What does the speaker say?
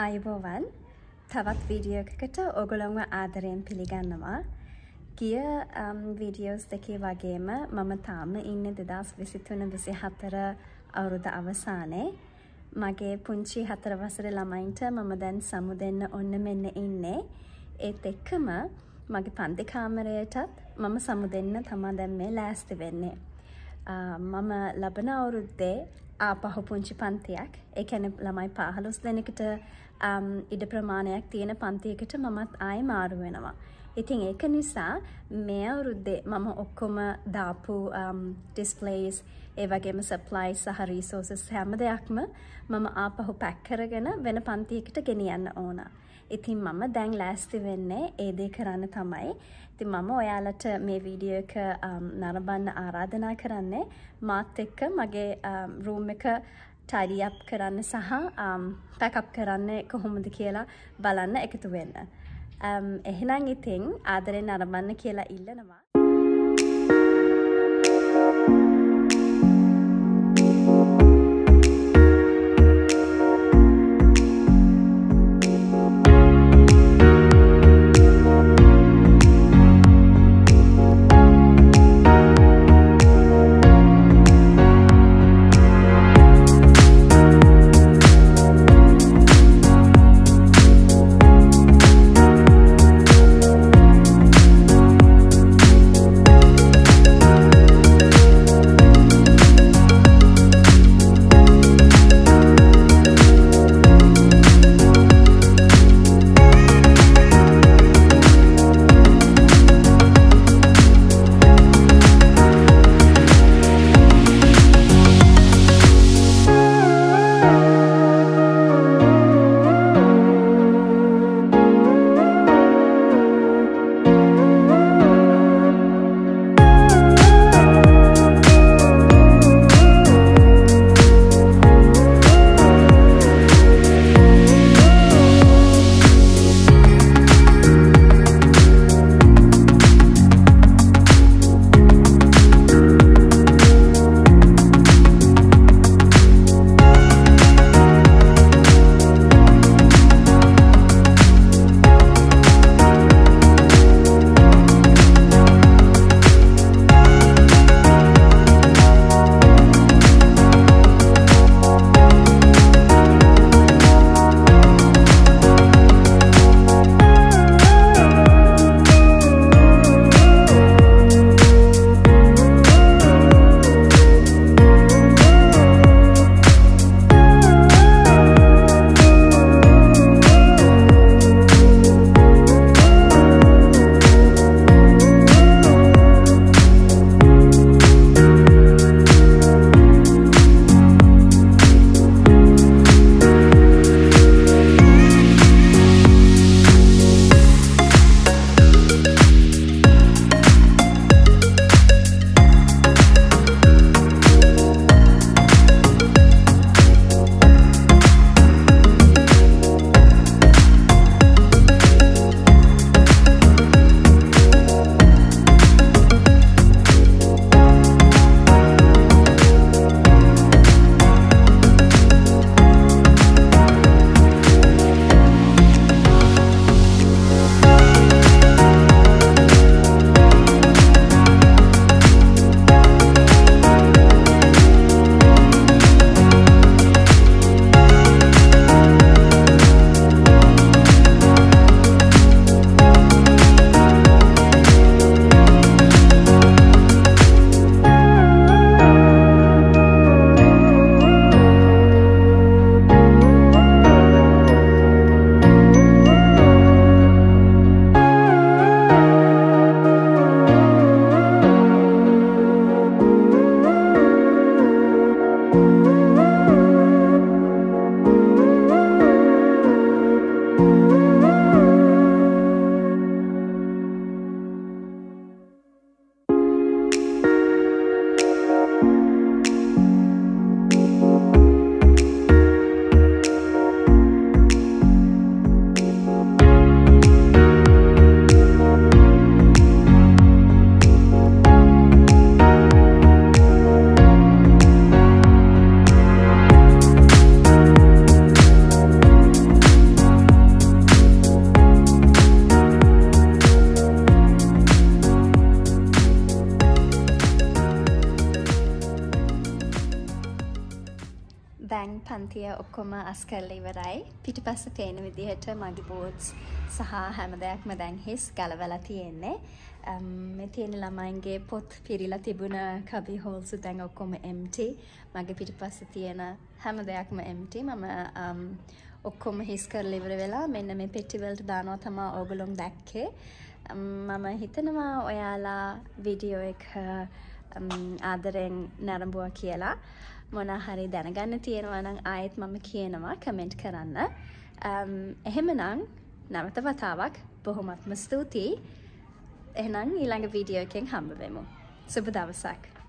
අයිබෝවන් තවත් වීඩියෝ එකකට ඔගොළොන්ව ආදරයෙන් පිළිගන්නවා. ගිය වීඩියෝස් දෙකේ වගේම මම තාම ඉන්න දෙදස් විසිතුන විසි හතර අවුරුද අවසානයේ මගේ පුංචි හතර වසර ළමයින්ට මම දැන් සමු දෙන්න ඔන්න මෙන්න ඉන්නේ. ඒත් එක්කම මගේ පන්දිකාමරයටත් මම සමු දෙන්න තමා දැන් මේ ලෑස්ති වෙන්නේ. මම ලබන අවුරුද්දේ ආපහු පුංචි පන්තියක් එකැන ළමයි පාහලොස් දෙනකට ඉඩ ප්‍රමාණයක් තියෙන පන්තියකට මමත් ආය මාරු වෙනවා. ඉතින් ඒක නිසා මේ අවුරුද්දේ මම ඔක්කොම දාපු ඩිස්පලේස් ඒ වගේම සප්ලයි සහ රීසෝසස් හැම දෙයක්ම මම ආපහු පැක් කරගෙන වෙන පන්තියකට ගෙනියන්න ඕන. ඉතින් මම දැන් ලෑස්ති වෙන්නේ ඒ දේ කරන්න තමයි. ඉතින් මම ඔයාලට මේ වීඩියෝ එක නරඹන්න ආරාධනා කරන්නේ මාත් එක්ක මගේ රූම් එක ටයිඩියප් කරන්න සහ පැකප් කරන්න කොහොමද කියලා බලන්න එකතු වෙන්න. එහෙනම් ඉතින් ආදරෙන් අරඹන්න කියලා ඉල්ලනවා. පන්තිය ඔක්කොම අස් කරලා ඉවරයි. පිටිපස්ස පේන විදිහට මගේ බෝට්ස් සහ හැම දෙයක්ම දැන් හිස් ගලවලා තියෙන්නේ. මේ තියෙන ළමයින්ගේ පොත් පිරීලා තිබුණ කබි හෝල්ස් දැන් ඔක්කොම empty. මගේ පිටිපස්ස තියෙන හැම දෙයක්ම empty. මම ඔක්කොම හිස් කරලා ඉවර වෙලා මෙන්න මේ පෙට්ටි වලට දානවා තමයි ඕගොල්ලෝ දැක්කේ. මම හිතනවා ඔයාලා වීඩියෝ එක ආදරෙන් නැරඹුවා කියලා මොනා හරි දැනගන්න තියෙනවා නම් ආයෙත් මම කියනවා කමෙන්ට් කරන්න. එහෙමනම් නැවත වතාවක් බොහොමත්ම ස්තුතියි. එහෙනම් ඊළඟ වීඩියෝ එකෙන් හම්බ වෙමු. සුබ දවසක්.